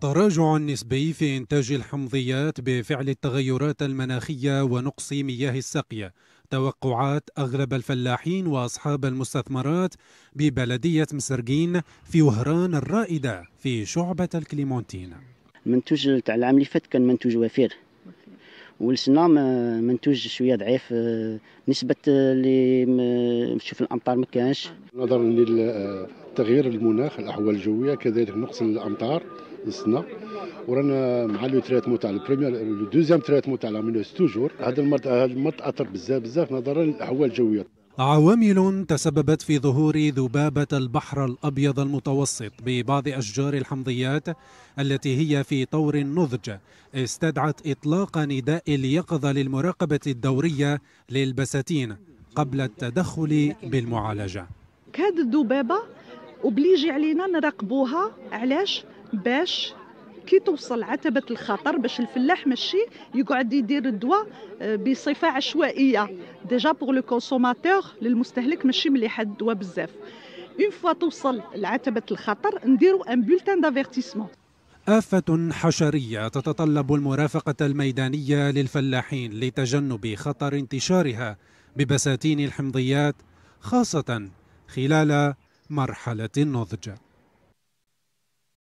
تراجع نسبي في إنتاج الحمضيات بفعل التغيرات المناخية ونقص مياه السقي توقعات أغلب الفلاحين وأصحاب المستثمرات ببلدية مسرقين في وهران الرائدة في شعبة الكليمونتين. المنتوج تاع العام اللي فات كان منتوج وفير. والسنة منتوج شوية ضعيف آه، نسبة اللي نشوف الأمطار ما كانش نظرا لتغيير المناخ الأحوال الجوية كذلك نقص الأمطار السنة ورانا مع le traitement تاع ال premier le deuxième traitement تاع la mineuse toujours. هذا المرض هذا المرض أثر بزاف بزاف نظرا للأحوال الجوية. عوامل تسببت في ظهور ذبابة البحر الأبيض المتوسط ببعض أشجار الحمضيات التي هي في طور النضج استدعت إطلاق نداء اليقظة للمراقبة الدورية للبساتين قبل التدخل بالمعالجة. هذه الذبابة obligé علينا نراقبوها. علاش؟ باش كي توصل عتبة الخطر باش الفلاح ماشي يقعد يدير الدواء آه، بصفة عشوائية. déjà pour le consommateur للمستهلك ماشي مليح الدواء بزاف. une fois توصل لعتبة الخطر نديرو un bulletin d'avertissement آفة حشرية تتطلب المرافقة الميدانية للفلاحين لتجنب خطر انتشارها ببساتين الحمضيات خاصة خلال مرحلة النضج.